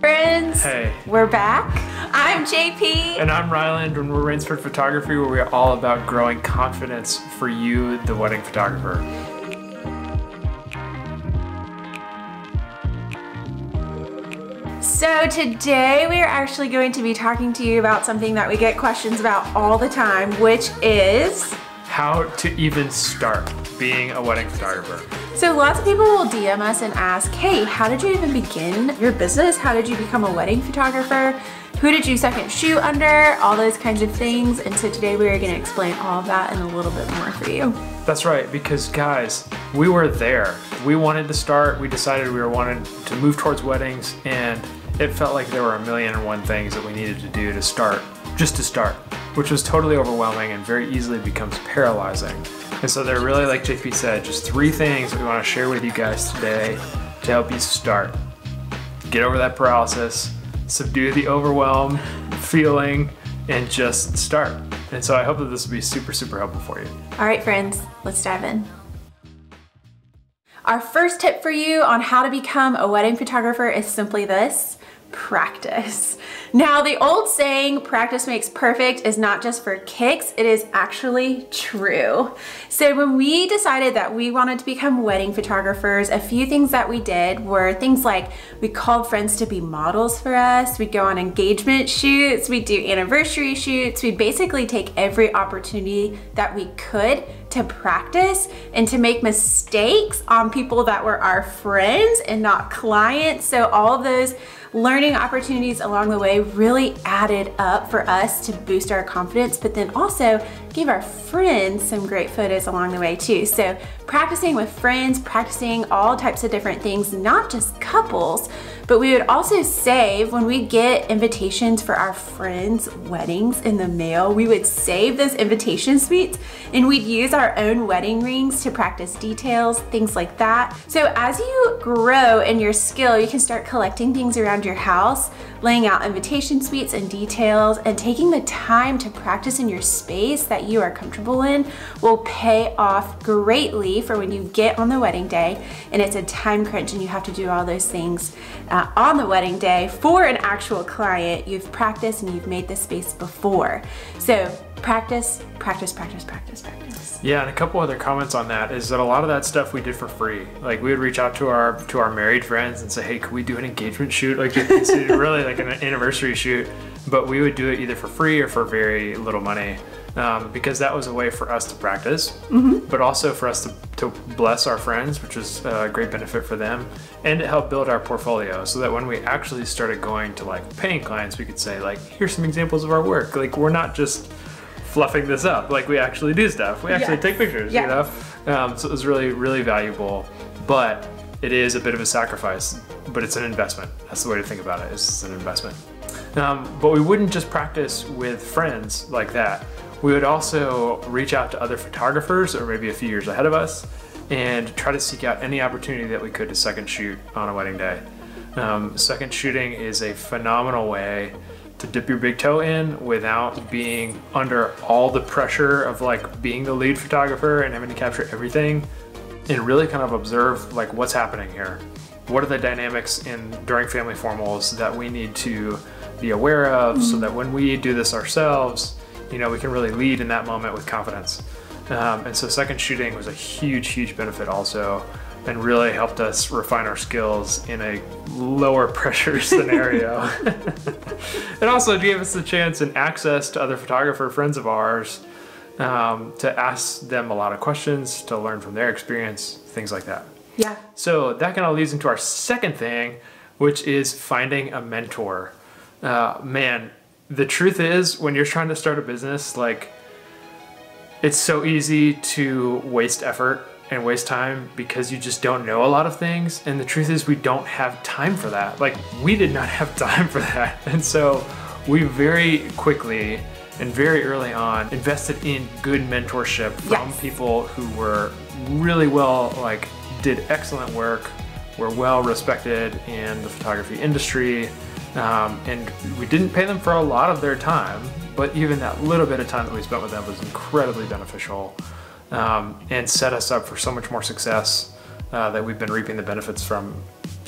Friends, Hey. we're back. I'm JP. And I'm Ryland, and we're Rainsford Photography, where we're all about growing confidence for you, the wedding photographer. So today we are actually going to be talking to you about something that we get questions about all the time, which is How to even start being a wedding photographer. So lots of people will DM us and ask, hey, how did you even begin your business? How did you become a wedding photographer? Who did you second shoot under? All those kinds of things. And so today we are gonna explain all of that and a little bit more for you. That's right, because guys, we were there. We wanted to start, we decided we were wanting to move towards weddings, and it felt like there were a million and one things that we needed to do to start, just to start, which was totally overwhelming and very easily becomes paralyzing. And so they're really, like JP said, just three things we want to share with you guys today to help you start. Get over that paralysis, subdue the overwhelm feeling, and just start. And so I hope that this will be super, super helpful for you. All right, friends, let's dive in. Our first tip for you on how to become a wedding photographer is simply this practice. Now, the old saying, practice makes perfect, is not just for kicks, it is actually true. So, when we decided that we wanted to become wedding photographers, a few things that we did were things like we called friends to be models for us, we'd go on engagement shoots, we'd do anniversary shoots, we'd basically take every opportunity that we could to practice and to make mistakes on people that were our friends and not clients. So, all of those learning opportunities along the way really added up for us to boost our confidence, but then also give our friends some great photos along the way too. So practicing with friends, practicing all types of different things, not just couples, but we would also save when we get invitations for our friends' weddings in the mail, we would save those invitation suites and we'd use our own wedding rings to practice details, things like that. So as you grow in your skill, you can start collecting things around your house, laying out invitation suites and details, and taking the time to practice in your space that you are comfortable in will pay off greatly for when you get on the wedding day and it's a time crunch and you have to do all those things uh, on the wedding day for an actual client. You've practiced and you've made this space before. So practice, practice, practice, practice, practice. Yeah, and a couple other comments on that is that a lot of that stuff we did for free. Like we would reach out to our to our married friends and say, "Hey, could we do an engagement shoot? Like it's really like an anniversary shoot." But we would do it either for free or for very little money. Um, because that was a way for us to practice, but also for us to, to bless our friends, which was a great benefit for them, and it helped build our portfolio so that when we actually started going to like paying clients, we could say like, here's some examples of our work. Like we're not just fluffing this up. Like we actually do stuff. We actually take pictures, you know? Um, so it was really, really valuable, but it is a bit of a sacrifice, but it's an investment. That's the way to think about it. It's an investment. Um, but we wouldn't just practice with friends like that. We would also reach out to other photographers or maybe a few years ahead of us and try to seek out any opportunity that we could to second shoot on a wedding day. Um, second shooting is a phenomenal way to dip your big toe in without being under all the pressure of like being the lead photographer and having to capture everything and really kind of observe like what's happening here. What are the dynamics in during family formals that we need to be aware of so that when we do this ourselves, you know, we can really lead in that moment with confidence. Um, and so second shooting was a huge, huge benefit also and really helped us refine our skills in a lower pressure scenario. it also gave us the chance and access to other photographer friends of ours um, to ask them a lot of questions, to learn from their experience, things like that. Yeah. So that kind of leads into our second thing, which is finding a mentor. Uh, man, the truth is, when you're trying to start a business, like it's so easy to waste effort and waste time because you just don't know a lot of things. And the truth is, we don't have time for that. Like, we did not have time for that. And so, we very quickly and very early on invested in good mentorship from Yes. people who were really well, like, did excellent work, were well respected in the photography industry. Um, and we didn't pay them for a lot of their time, but even that little bit of time that we spent with them was incredibly beneficial um, and set us up for so much more success uh, that we've been reaping the benefits from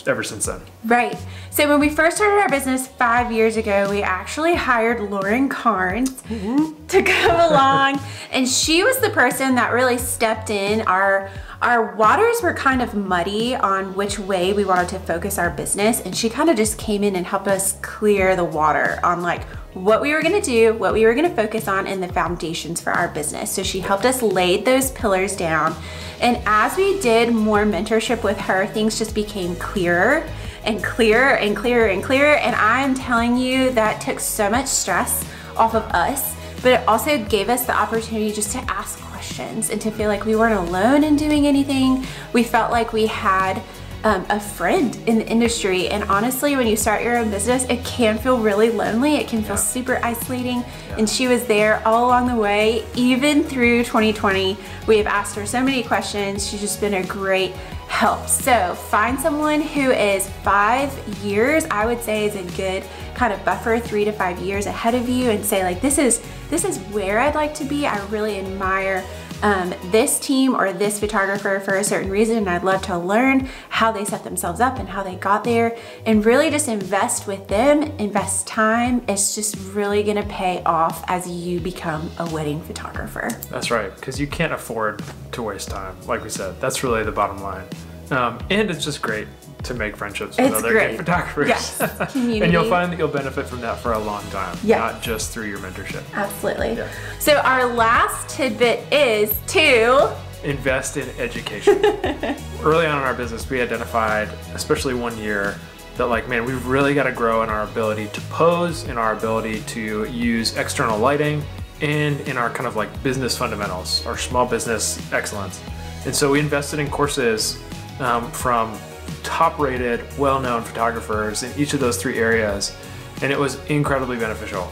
ever since then. Right. So when we first started our business five years ago, we actually hired Lauren Carnes mm-hmm. to come along, and she was the person that really stepped in. Our our waters were kind of muddy on which way we wanted to focus our business, and she kind of just came in and helped us clear the water on like what we were gonna do, what we were gonna focus on, and the foundations for our business. So she helped us lay those pillars down. And as we did more mentorship with her, things just became clearer and clearer and clearer and clearer. And I'm telling you, that took so much stress off of us, but it also gave us the opportunity just to ask questions and to feel like we weren't alone in doing anything. We felt like we had um, a friend in the industry. And honestly, when you start your own business, it can feel really lonely. It can feel yeah. super isolating. Yeah. And she was there all along the way, even through 2020. We have asked her so many questions. She's just been a great help. So find someone who is five years, I would say is a good kind of buffer, three to five years ahead of you and say like, this is, this is where I'd like to be. I really admire um, this team or this photographer for a certain reason and I'd love to learn how they set themselves up and how they got there and really just invest with them, invest time. It's just really gonna pay off as you become a wedding photographer. That's right, because you can't afford to waste time, like we said. That's really the bottom line. Um, and it's just great to make friendships with it's other great. photographers. Yes, and you'll find that you'll benefit from that for a long time, yeah. not just through your mentorship. Absolutely. Yeah. So our last tidbit is to invest in education. Early on in our business, we identified, especially one year, that like, man, we've really got to grow in our ability to pose, in our ability to use external lighting, and in our kind of like business fundamentals, our small business excellence. And so we invested in courses um, from top rated, well known photographers in each of those three areas, and it was incredibly beneficial.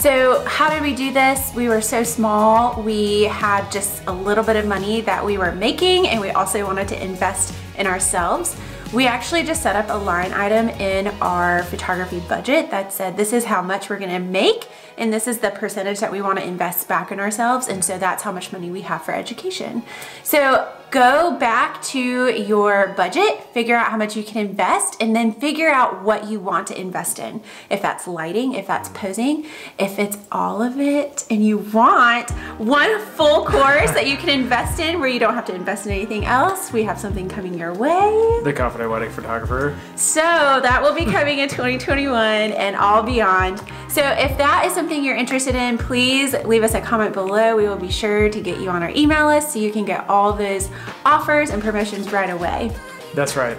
So how did we do this? We were so small. We had just a little bit of money that we were making and we also wanted to invest in ourselves. We actually just set up a line item in our photography budget that said this is how much we're gonna make and this is the percentage that we wanna invest back in ourselves and so that's how much money we have for education. So go back to your budget, figure out how much you can invest, and then figure out what you want to invest in. If that's lighting, if that's posing, if it's all of it, and you want one full course that you can invest in where you don't have to invest in anything else, we have something coming your way. The Confident Wedding Photographer. So that will be coming in 2021 and all beyond. So if that is something you're interested in, please leave us a comment below. We will be sure to get you on our email list so you can get all those offers and promotions right away. That's right.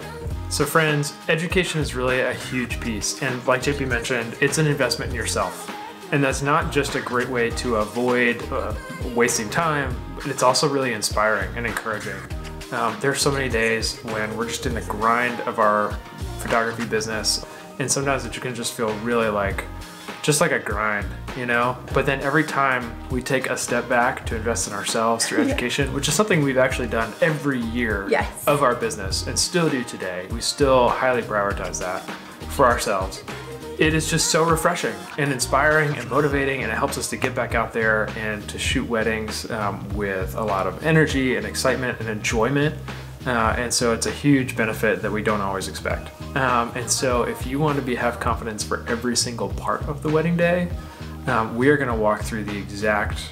So friends, education is really a huge piece. And like JP mentioned, it's an investment in yourself. And that's not just a great way to avoid uh, wasting time, but it's also really inspiring and encouraging. Um, there's so many days when we're just in the grind of our photography business, and sometimes it you can just feel really like just like a grind, you know? But then every time we take a step back to invest in ourselves through education, yeah. which is something we've actually done every year yes. of our business and still do today, we still highly prioritize that for ourselves. It is just so refreshing and inspiring and motivating, and it helps us to get back out there and to shoot weddings um, with a lot of energy and excitement and enjoyment. Uh, and so it's a huge benefit that we don't always expect. Um, and so if you want to be have confidence for every single part of the wedding day, um, we are going to walk through the exact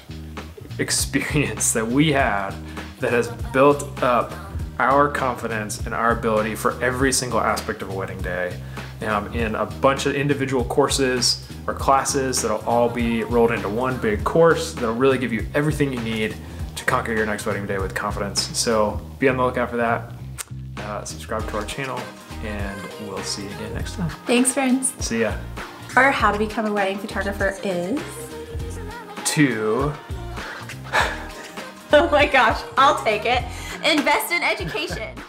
experience that we had that has built up our confidence and our ability for every single aspect of a wedding day um, in a bunch of individual courses or classes that'll all be rolled into one big course that'll really give you everything you need to conquer your next wedding day with confidence. So be on the lookout for that. Uh, subscribe to our channel, and we'll see you again next time. Thanks, friends. See ya. Or how to become a wedding photographer is to. oh my gosh, I'll take it. Invest in education.